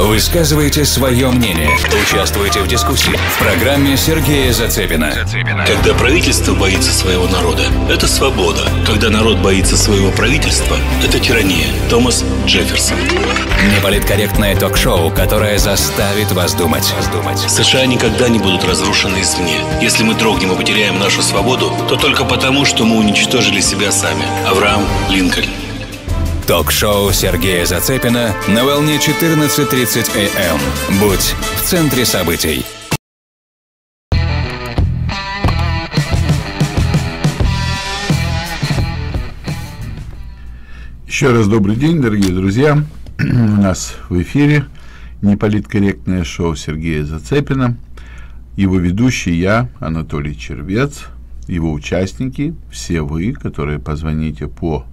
Высказывайте свое мнение. Участвуйте в дискуссии в программе Сергея Зацепина. Когда правительство боится своего народа, это свобода. Когда народ боится своего правительства, это тирания. Томас Джефферсон. Неполиткорректное ток-шоу, которое заставит вас думать. США никогда не будут разрушены извне. Если мы дрогнем и потеряем нашу свободу, то только потому, что мы уничтожили себя сами. Авраам Линкольн. Ток-шоу Сергея Зацепина на волне 14.30 АМ. Будь в центре событий. Еще раз добрый день, дорогие друзья. У нас в эфире неполиткорректное шоу Сергея Зацепина. Его ведущий я, Анатолий Червец. Его участники, все вы, которые позвоните по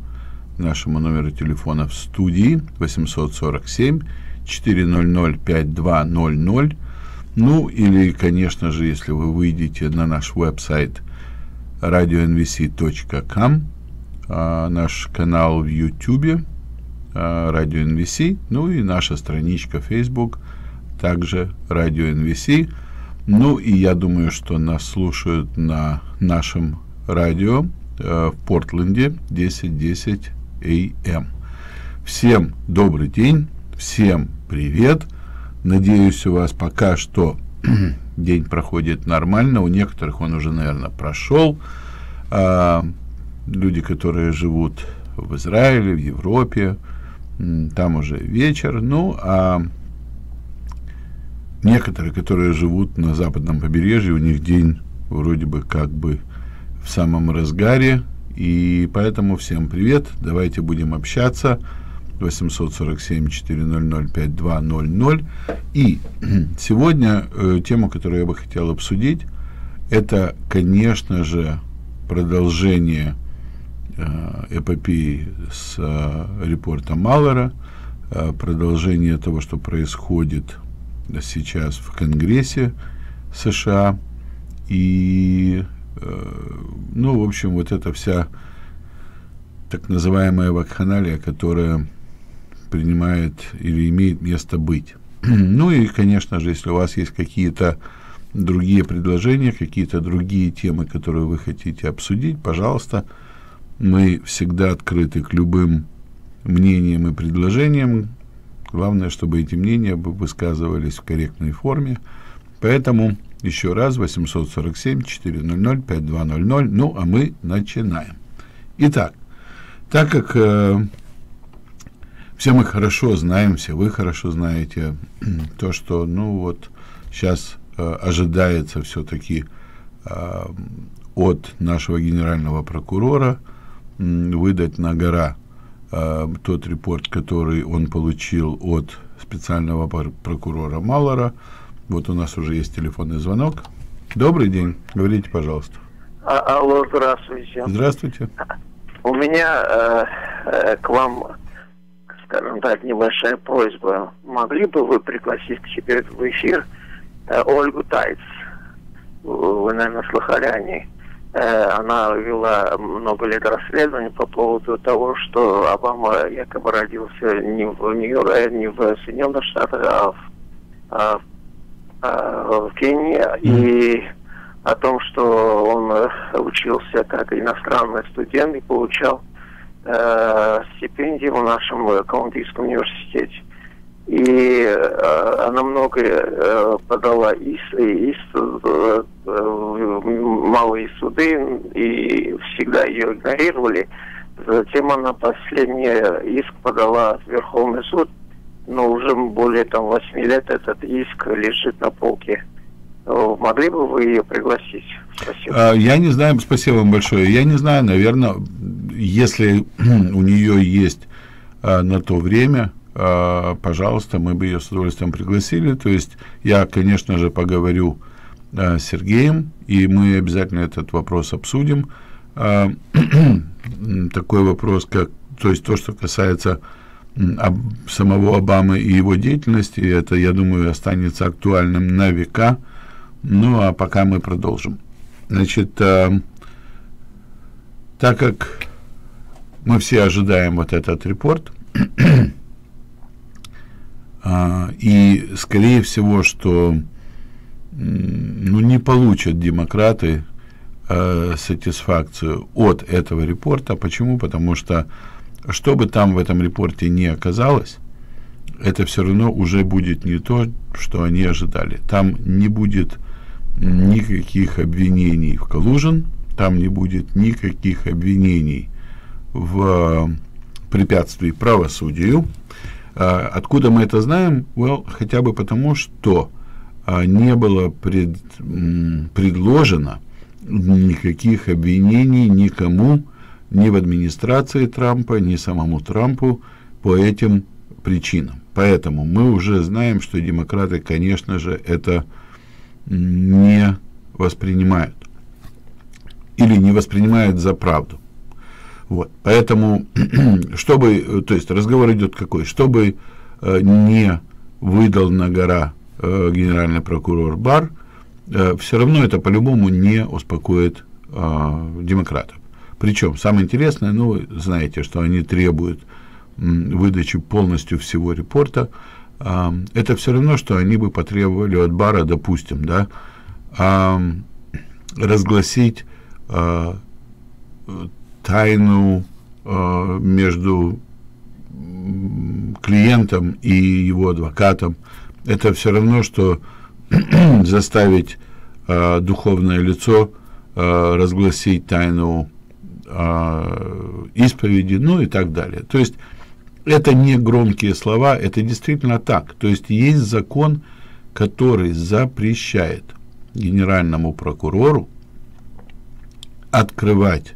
нашему номеру телефона в студии 847 400 5200. Ну или, конечно же, если вы выйдете на наш веб-сайт radionvc.com, а, наш канал в YouTube Radio NVC, ну и наша страничка Facebook, также Radio NVC. Ну и я думаю, что нас слушают на нашем радио э, в Портленде 1010 AM. Всем добрый день, всем привет. Надеюсь, у вас пока что день проходит нормально. У некоторых он уже, наверное, прошел. А, люди, которые живут в Израиле, в Европе, там уже вечер. Ну, а некоторые, которые живут на западном побережье, у них день вроде бы как бы в самом разгаре, и поэтому всем привет, давайте будем общаться. 847-400-5200. И сегодня э, тему, которую я бы хотел обсудить, это, конечно же, продолжение э, эпопеи с э, репортом Маллера, э, продолжение того, что происходит сейчас в Конгрессе США. И ну, в общем, вот эта вся так называемая вакханалия, которая принимает или имеет место быть. ну и, конечно же, если у вас есть какие-то другие предложения, какие-то другие темы, которые вы хотите обсудить, пожалуйста, мы всегда открыты к любым мнениям и предложениям. Главное, чтобы эти мнения высказывались в корректной форме. Поэтому еще раз 847 400 5200. Ну, а мы начинаем. Итак, так как э, все мы хорошо знаем, все вы хорошо знаете то, что, ну вот, сейчас э, ожидается все-таки э, от нашего генерального прокурора э, выдать на гора э, тот репорт, который он получил от специального прокурора Малора, вот у нас уже есть телефонный звонок. Добрый день. Говорите, пожалуйста. А, алло, здравствуйте. Здравствуйте. У меня э, э, к вам, скажем так, небольшая просьба. Могли бы вы пригласить теперь в эфир э, Ольгу Тайц? Вы, наверное, слыхали о ней. Э, она вела много лет расследований по поводу того, что Обама якобы родился не в Нью-Йорке, не в Соединенных Штатах, а в, а в Э, в Кении и о том, что он э, учился как иностранный студент и получал э, стипендию в нашем Колумбийском университете. И э, она много э, подала из, из э, малые суды и всегда ее игнорировали. Затем она последний иск подала в Верховный суд но уже более там 8 лет этот иск лежит на полке. Могли бы вы ее пригласить? Спасибо. А, я не знаю, спасибо вам большое. Я не знаю, наверное, если у нее есть а, на то время, а, пожалуйста, мы бы ее с удовольствием пригласили. То есть я, конечно же, поговорю с Сергеем, и мы обязательно этот вопрос обсудим. Такой вопрос, как, то есть то, что касается самого Обамы и его деятельности. Это, я думаю, останется актуальным на века. Ну, а пока мы продолжим. Значит, э, так как мы все ожидаем вот этот репорт, А, и, скорее всего, что ну, не получат демократы э, сатисфакцию от этого репорта. Почему? Потому что, что бы там в этом репорте не оказалось, это все равно уже будет не то, что они ожидали. Там не будет никаких обвинений в Калужин, там не будет никаких обвинений в препятствии правосудию. А, откуда мы это знаем? Well, хотя бы потому, что а, не было пред, предложено никаких обвинений никому, ни в администрации Трампа, ни самому Трампу по этим причинам. Поэтому мы уже знаем, что демократы, конечно же, это не воспринимают. Или не воспринимают за правду. Вот. Поэтому, чтобы, то есть разговор идет какой, чтобы э, не выдал на гора э, генеральный прокурор Бар, э, все равно это по-любому не успокоит э, демократов. Причем самое интересное, ну, знаете, что они требуют выдачи полностью всего репорта, э, это все равно, что они бы потребовали от Бара, допустим, да, разгласить э, тайну э, между клиентом и его адвокатом. Это все равно, что заставить духовное лицо разгласить тайну э, исповеди, ну и так далее. То есть это не громкие слова, это действительно так. То есть есть закон, который запрещает генеральному прокурору открывать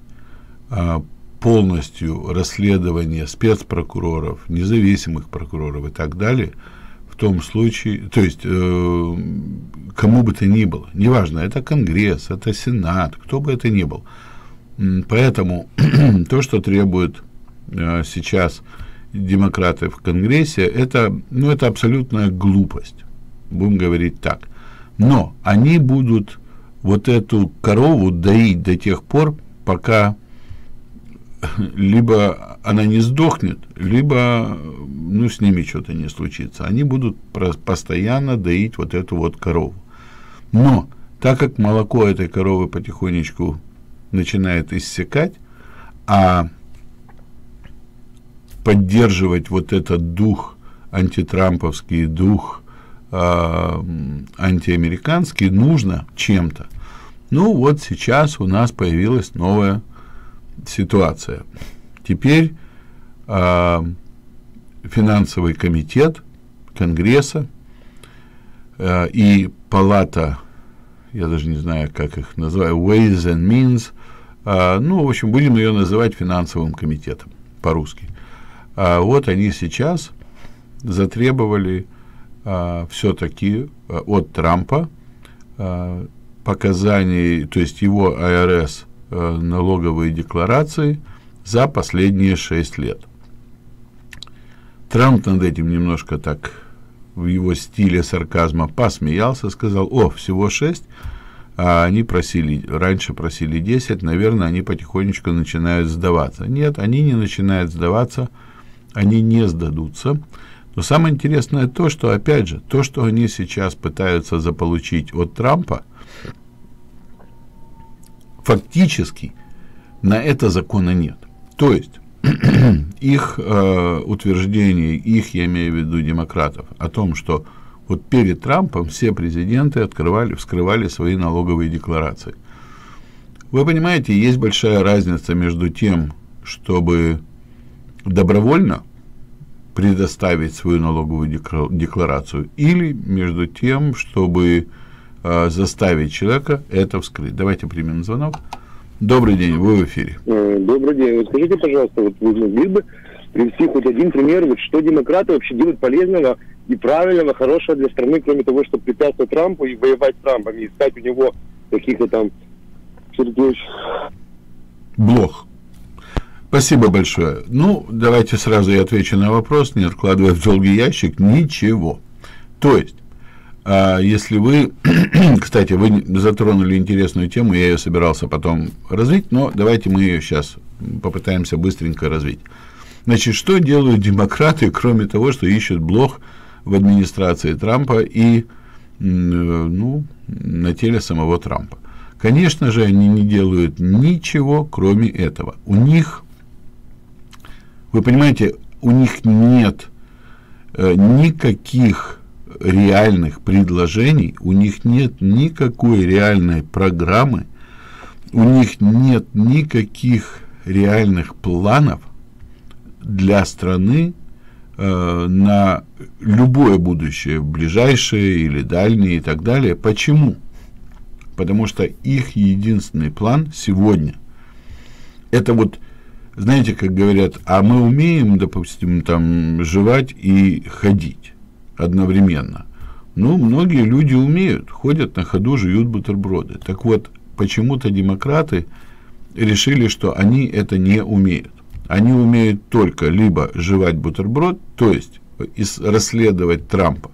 а, полностью расследование спецпрокуроров, независимых прокуроров и так далее, в том случае, то есть э, кому бы то ни было, неважно, это Конгресс, это Сенат, кто бы это ни был. Поэтому то, что требует э, сейчас демократы в Конгрессе, это, ну, это абсолютная глупость, будем говорить так. Но они будут вот эту корову доить до тех пор, пока либо она не сдохнет, либо ну, с ними что-то не случится. Они будут постоянно доить вот эту вот корову. Но так как молоко этой коровы потихонечку начинает иссякать, а поддерживать вот этот дух антитрамповский, дух э, антиамериканский нужно чем-то. Ну вот сейчас у нас появилась новая ситуация. Теперь э, финансовый комитет Конгресса э, и палата, я даже не знаю, как их называю, Ways and Means, ну, в общем, будем ее называть финансовым комитетом по-русски. А вот они сейчас затребовали а, все-таки от Трампа а, показаний, то есть его АРС налоговые декларации за последние 6 лет. Трамп над этим немножко так в его стиле сарказма посмеялся, сказал, о, всего 6, а они просили, раньше просили 10, наверное, они потихонечку начинают сдаваться. Нет, они не начинают сдаваться, они не сдадутся. Но самое интересное то, что, опять же, то, что они сейчас пытаются заполучить от Трампа, фактически на это закона нет. То есть их э, утверждение, их, я имею в виду демократов, о том, что вот перед Трампом все президенты открывали, вскрывали свои налоговые декларации. Вы понимаете, есть большая разница между тем, чтобы добровольно предоставить свою налоговую декларацию, или между тем, чтобы э, заставить человека это вскрыть. Давайте примем звонок. Добрый день, вы в эфире. Э, добрый день. Вот скажите, пожалуйста, вот вы могли бы привести хоть один пример, вот что демократы вообще делают полезного и правильного, хорошего для страны, кроме того, чтобы препятствовать Трампу и воевать с Трампом, и искать у него каких-то там Сергеевич. Блох. Спасибо большое. Ну, давайте сразу я отвечу на вопрос, не откладывая в долгий ящик. Ничего. То есть, а если вы, кстати, вы затронули интересную тему, я ее собирался потом развить, но давайте мы ее сейчас попытаемся быстренько развить. Значит, что делают демократы, кроме того, что ищут блох в администрации Трампа и ну, на теле самого Трампа. Конечно же, они не делают ничего, кроме этого. У них, вы понимаете, у них нет э, никаких реальных предложений, у них нет никакой реальной программы, у них нет никаких реальных планов для страны э, на любое будущее, ближайшее или дальнее и так далее. Почему? Потому что их единственный план сегодня это вот, знаете, как говорят, а мы умеем, допустим, там жевать и ходить одновременно. Ну, многие люди умеют, ходят на ходу, жуют бутерброды. Так вот, почему-то демократы решили, что они это не умеют. Они умеют только либо жевать бутерброд, то есть расследовать Трампа,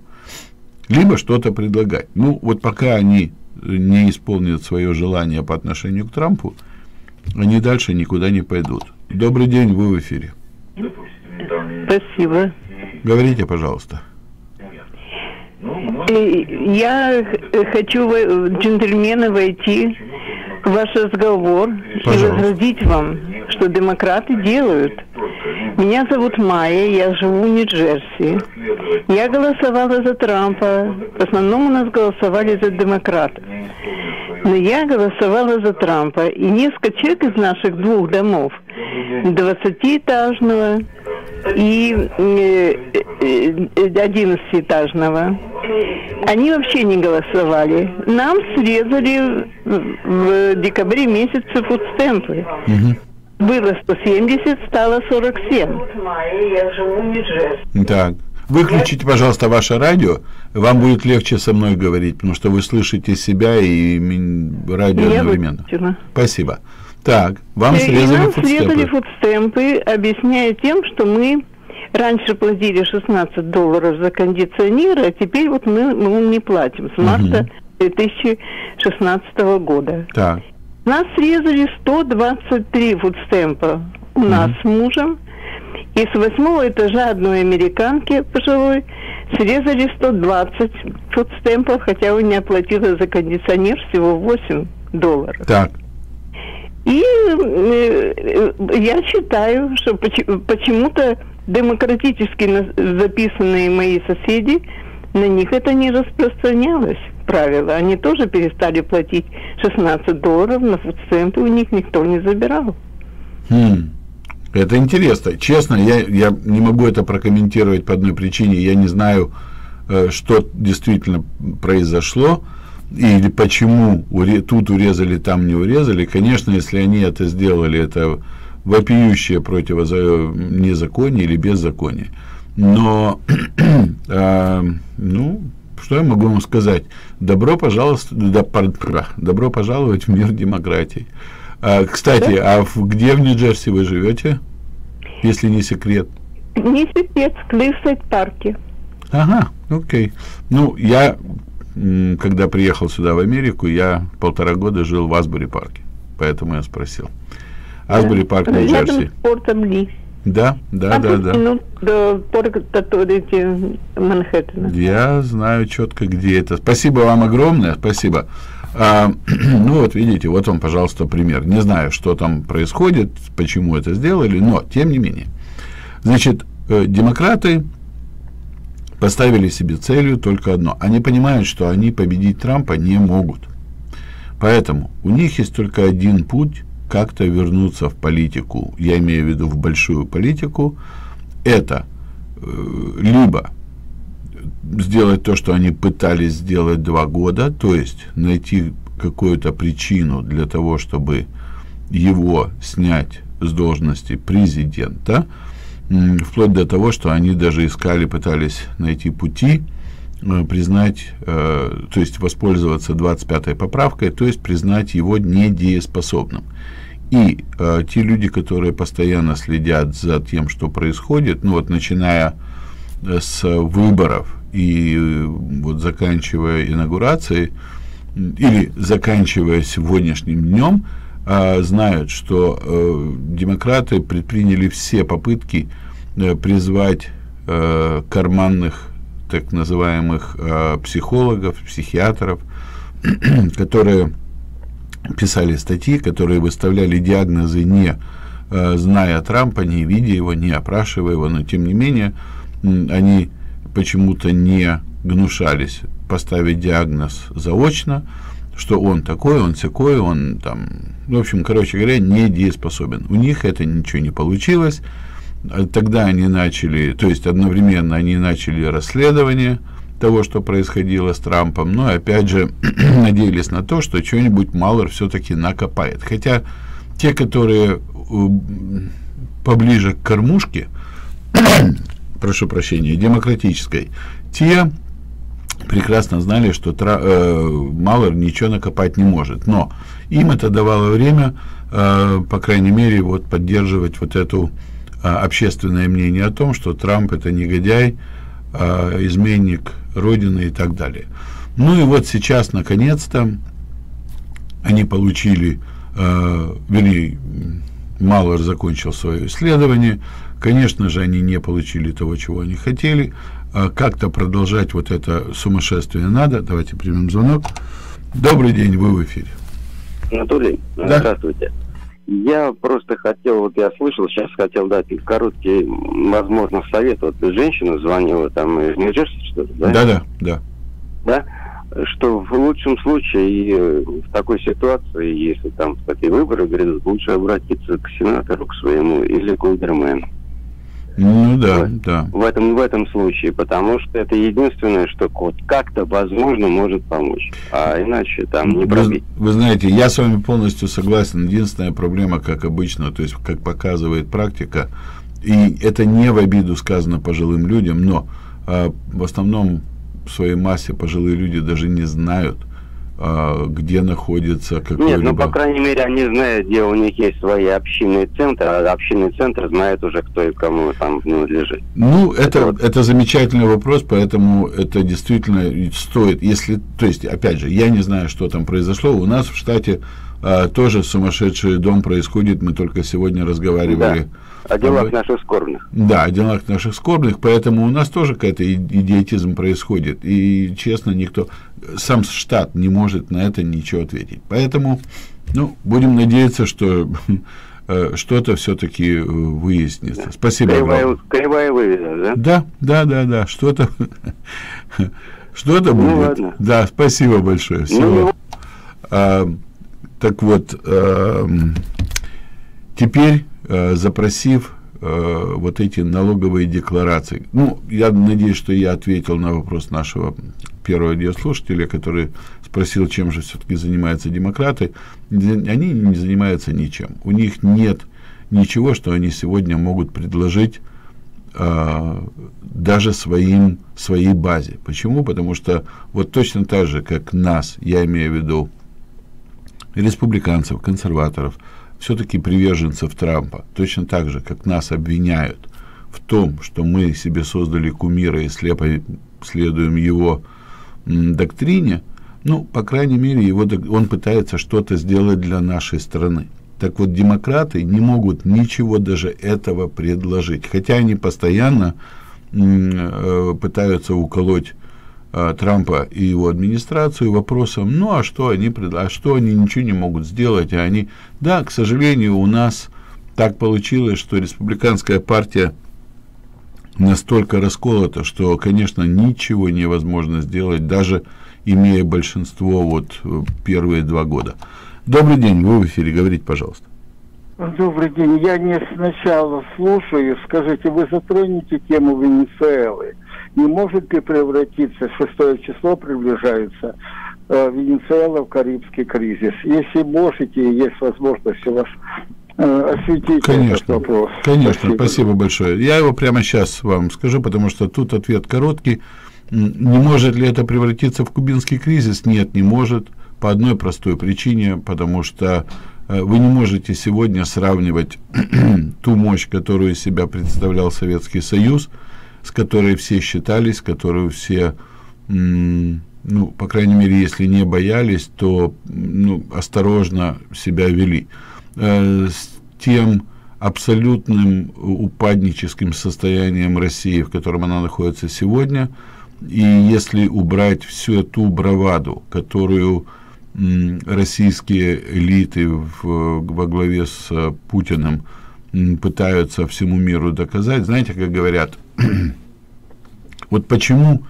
либо что-то предлагать. Ну, вот пока они не исполнят свое желание по отношению к Трампу, они дальше никуда не пойдут. Добрый день, вы в эфире. Спасибо. Говорите, пожалуйста. Я хочу, джентльмены, войти в ваш разговор Пожалуйста. и возразить вам, что демократы делают. Меня зовут Майя, я живу в Нью-Джерси. Я голосовала за Трампа. В основном у нас голосовали за демократов. Но я голосовала за Трампа. И несколько человек из наших двух домов, 20-этажного и 11-этажного, они вообще не голосовали. Нам срезали в декабре месяце фудстемпы. Угу. Было 170, стало 47. Я живу в Так. Выключите, пожалуйста, ваше радио. Вам будет легче со мной говорить, потому что вы слышите себя и радио Я одновременно. Спасибо. Так, вам и срезали нам фудстемпы. срезали фудстемпы, объясняя тем, что мы раньше платили 16 долларов за кондиционер, а теперь вот мы, мы не платим с марта угу. 2016 года. Так. Нас срезали 123 фудстемпа у угу. нас с мужем. И с восьмого этажа одной американки пожилой срезали 120 фудстемпов, хотя у меня платила за кондиционер всего 8 долларов. Так. И э, э, я считаю, что почему-то демократически записанные мои соседи, на них это не распространялось правило. Они тоже перестали платить 16 долларов на фудстемпы, у них никто не забирал. Хм. Это интересно. Честно, я, я не могу это прокомментировать по одной причине. Я не знаю, э, что действительно произошло или почему тут урезали, там не урезали. Конечно, если они это сделали, это вопиющее противозаконие или беззаконие. Но, э, ну, что я могу вам сказать? Добро, пожалуйста, да, добро пожаловать в мир демократии. А, кстати, а в, где в Нью-Джерси вы живете, если не секрет? Не секрет, в Клиффсайд парке. Ага, окей. Ну, я, когда приехал сюда в Америку, я полтора года жил в Асбури парке, поэтому я спросил. Асбури парк, Нью-Джерси. Портом Ли. Да, да, а да, да. Минут до порта Манхэттена. Я знаю четко, где это. Спасибо вам огромное, спасибо. А, ну вот видите, вот вам, пожалуйста, пример. Не знаю, что там происходит, почему это сделали, но тем не менее. Значит, э, демократы поставили себе целью только одно. Они понимают, что они победить Трампа не могут. Поэтому у них есть только один путь как-то вернуться в политику, я имею в виду в большую политику, это э, либо сделать то, что они пытались сделать два года, то есть найти какую-то причину для того, чтобы его снять с должности президента, вплоть до того, что они даже искали, пытались найти пути, признать, э, то есть воспользоваться 25-й поправкой, то есть признать его недееспособным. И э, те люди, которые постоянно следят за тем, что происходит, ну вот начиная э, с выборов и э, вот заканчивая инаугурацией, или заканчивая сегодняшним днем, э, знают, что э, демократы предприняли все попытки э, призвать э, карманных так называемых э, психологов, психиатров, которые писали статьи, которые выставляли диагнозы не э, зная Трампа, не видя его, не опрашивая его, но тем не менее они почему-то не гнушались поставить диагноз заочно, что он такой, он такой, он там, в общем, короче говоря, недееспособен. У них это ничего не получилось. Тогда они начали, то есть одновременно они начали расследование того, что происходило с Трампом, но опять же надеялись на то, что что-нибудь Малер все-таки накопает. Хотя те, которые э, поближе к кормушке, прошу прощения, демократической, те прекрасно знали, что тра, э, Малер ничего накопать не может. Но им это давало время, э, по крайней мере, вот поддерживать вот эту э, общественное мнение о том, что Трамп это негодяй, э, изменник Родины и так далее. Ну и вот сейчас, наконец-то, они получили, э, вернее, Малер закончил свое исследование. Конечно же, они не получили того, чего они хотели. А как-то продолжать вот это сумасшествие надо. Давайте примем звонок. Добрый день, вы в эфире. Анатолий, да? здравствуйте. Я просто хотел, вот я слышал, сейчас хотел дать короткий, возможно, совет. Вот женщина звонила там из Нью-Джерси, что ли, да? Да, да, да. Да? Что в лучшем случае э, в такой ситуации, если там такие выборы грядут, лучше обратиться к сенатору, к своему или к Ундермену. Ну да, в, да. В этом, в этом случае, потому что это единственное, что вот как-то, возможно, может помочь. А иначе там не пробить. Вы, вы знаете, я с вами полностью согласен. Единственная проблема, как обычно, то есть, как показывает практика, и это не в обиду сказано пожилым людям, но а, в основном в своей массе пожилые люди даже не знают, где находится какой-либо... Нет, ну, по крайней мере, они знают, где у них есть свои общинные центры, а общинный центр знает уже, кто и кому там принадлежит. Ну, это, вот. это замечательный вопрос, поэтому это действительно стоит, если... То есть, опять же, я не знаю, что там произошло. У нас в штате а, тоже сумасшедший дом происходит, мы только сегодня разговаривали... Да о делах наших скорбных. Да, о делах наших скорбных, поэтому у нас тоже какой-то идиотизм происходит. И, честно, никто, сам штат не может на это ничего ответить. Поэтому, ну, будем надеяться, что э, что-то все-таки э, выяснится. Спасибо. Кривая, кривая выведа, да? Да, да, да, да, что-то что-то ну, будет. Ладно. Да, спасибо большое. Всего. Ну, а, так вот, а, теперь Э, запросив э, вот эти налоговые декларации. Ну, я надеюсь, что я ответил на вопрос нашего первого радиослушателя, который спросил, чем же все-таки занимаются демократы. Они не занимаются ничем. У них нет ничего, что они сегодня могут предложить э, даже своим, своей базе. Почему? Потому что вот точно так же, как нас, я имею в виду республиканцев, консерваторов, все-таки приверженцев Трампа, точно так же, как нас обвиняют в том, что мы себе создали кумира и слепо следуем его доктрине, ну, по крайней мере, его, он пытается что-то сделать для нашей страны. Так вот, демократы не могут ничего даже этого предложить, хотя они постоянно э, пытаются уколоть Трампа и его администрацию вопросом, ну а что они, а что они ничего не могут сделать, а они, да, к сожалению, у нас так получилось, что республиканская партия настолько расколота, что, конечно, ничего невозможно сделать, даже имея большинство вот первые два года. Добрый день, вы в эфире, говорите, пожалуйста. Добрый день, я не сначала слушаю, скажите, вы затронете тему Венесуэлы? Не может ли превратиться, шестое число приближается, э, Венесуэла в Карибский кризис? Если можете, есть возможность у вас э, осветить конечно, этот вопрос. Конечно, спасибо. спасибо большое. Я его прямо сейчас вам скажу, потому что тут ответ короткий. Не может ли это превратиться в кубинский кризис? Нет, не может. По одной простой причине, потому что э, вы не можете сегодня сравнивать ту мощь, которую из себя представлял Советский Союз, с которой все считались, которую все, ну, по крайней мере, если не боялись, то ну, осторожно себя вели. Э, с тем абсолютным упадническим состоянием России, в котором она находится сегодня, И если убрать всю эту браваду, которую российские элиты в, во главе с Путиным пытаются всему миру доказать, знаете, как говорят, вот почему,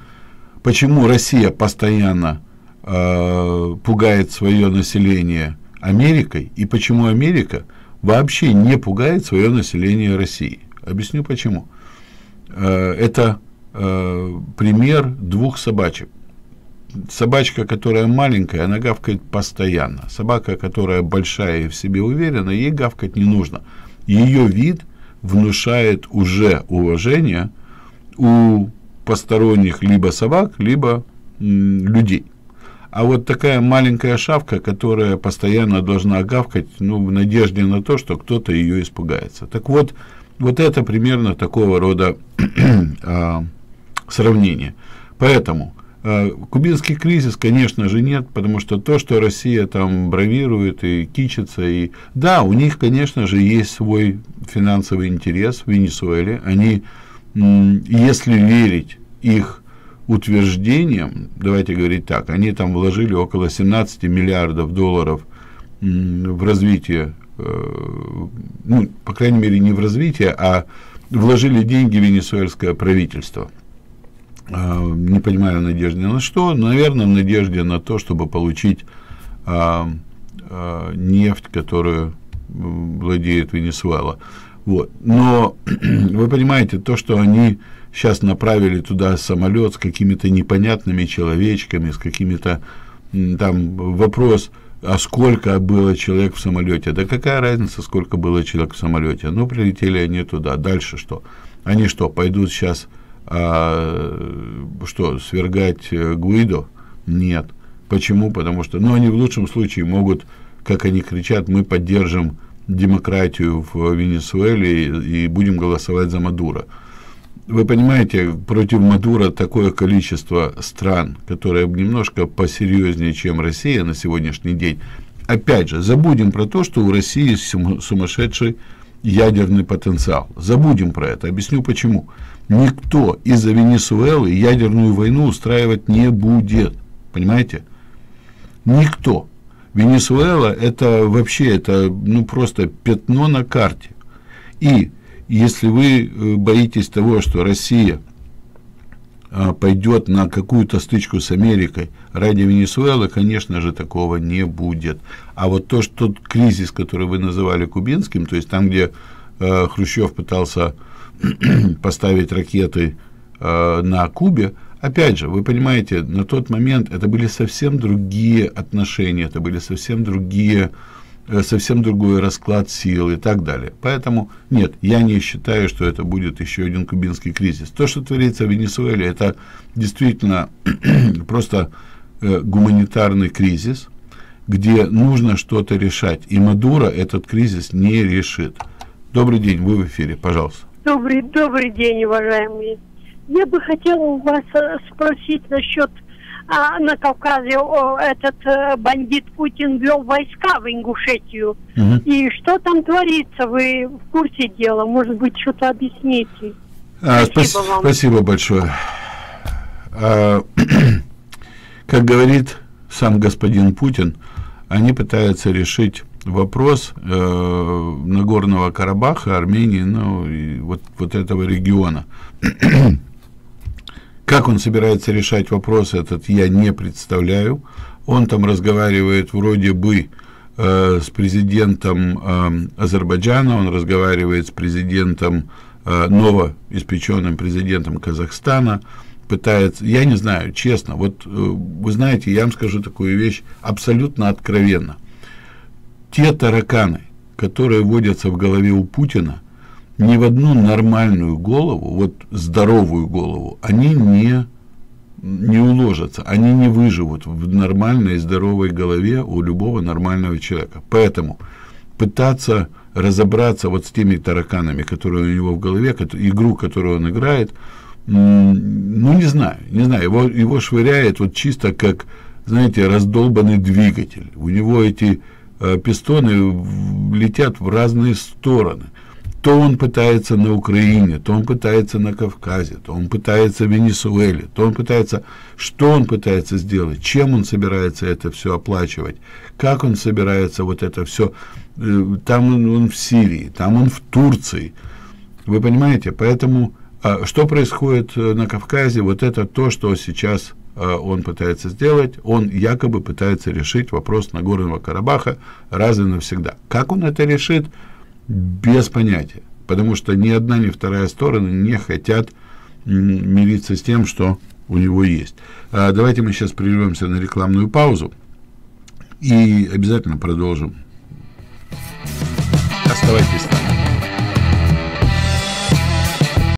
почему Россия постоянно э, пугает свое население Америкой, и почему Америка вообще не пугает свое население России. Объясню почему. Э, это э, пример двух собачек. Собачка, которая маленькая, она гавкает постоянно. Собака, которая большая и в себе уверена, ей гавкать не нужно. Ее вид внушает уже уважение у посторонних либо собак, либо людей. А вот такая маленькая шавка, которая постоянно должна гавкать, ну, в надежде на то, что кто-то ее испугается. Так вот, вот это примерно такого рода а, сравнение. Поэтому кубинский кризис, конечно же, нет, потому что то, что Россия там бравирует и кичится, и да, у них, конечно же, есть свой финансовый интерес в Венесуэле. Они, если верить их утверждениям, давайте говорить так, они там вложили около 17 миллиардов долларов в развитие, э, ну, по крайней мере, не в развитие, а вложили деньги в венесуэльское правительство. А, не понимаю, надежде на что, наверное, в надежде на то, чтобы получить а, а, нефть, которую владеет Венесуэла. Вот. Но вы понимаете, то, что они сейчас направили туда самолет с какими-то непонятными человечками, с какими-то там вопрос, а сколько было человек в самолете? Да какая разница, сколько было человек в самолете? Ну, прилетели они туда. Дальше что? Они что, пойдут сейчас а, что, свергать э, Гуидо? Нет. Почему? Потому что, ну, они в лучшем случае могут, как они кричат, мы поддержим демократию в Венесуэле и, и будем голосовать за Мадуро вы понимаете, против Мадура такое количество стран, которые немножко посерьезнее, чем Россия на сегодняшний день. Опять же, забудем про то, что у России сумасшедший ядерный потенциал. Забудем про это. Объясню почему. Никто из-за Венесуэлы ядерную войну устраивать не будет. Понимаете? Никто. Венесуэла это вообще это ну просто пятно на карте. И если вы э, боитесь того, что Россия а, пойдет на какую-то стычку с Америкой ради Венесуэлы, конечно же, такого не будет. А вот то, что тот кризис, который вы называли кубинским, то есть там, где э, Хрущев пытался поставить ракеты э, на Кубе, опять же, вы понимаете, на тот момент это были совсем другие отношения, это были совсем другие Э, совсем другой расклад сил и так далее. Поэтому нет, я не считаю, что это будет еще один кубинский кризис. То, что творится в Венесуэле, это действительно просто э, гуманитарный кризис, где нужно что-то решать. И Мадуро этот кризис не решит. Добрый день, вы в эфире, пожалуйста. Добрый, добрый день, уважаемые. Я бы хотела у вас э, спросить насчет а на Кавказе о, этот э, бандит Путин вел войска в Ингушетию. Угу. И что там творится? Вы в курсе дела? Может быть, что-то объясните? А, спасибо, спа- вам. спасибо большое. А, как говорит сам господин Путин, они пытаются решить вопрос э, Нагорного Карабаха, Армении, ну, и вот, вот этого региона. Как он собирается решать вопрос этот, я не представляю. Он там разговаривает вроде бы э, с президентом э, Азербайджана, он разговаривает с президентом, э, новоиспеченным президентом Казахстана, пытается, я не знаю, честно, вот э, вы знаете, я вам скажу такую вещь абсолютно откровенно. Те тараканы, которые водятся в голове у Путина – ни в одну нормальную голову, вот здоровую голову, они не, не уложатся, они не выживут в нормальной здоровой голове у любого нормального человека. Поэтому пытаться разобраться вот с теми тараканами, которые у него в голове, игру, которую он играет, ну, не знаю, не знаю, его, его швыряет вот чисто как, знаете, раздолбанный двигатель. У него эти пистоны летят в разные стороны то он пытается на Украине, то он пытается на Кавказе, то он пытается в Венесуэле, то он пытается... Что он пытается сделать? Чем он собирается это все оплачивать? Как он собирается вот это все... Э, там он, он в Сирии, там он в Турции. Вы понимаете? Поэтому а, что происходит э, на Кавказе? Вот это то, что сейчас он пытается сделать. Он якобы пытается решить вопрос Нагорного Карабаха раз и навсегда. Как он это решит? без понятия. Потому что ни одна, ни вторая сторона не хотят мириться с тем, что у него есть. А давайте мы сейчас прервемся на рекламную паузу и обязательно продолжим. Оставайтесь с нами.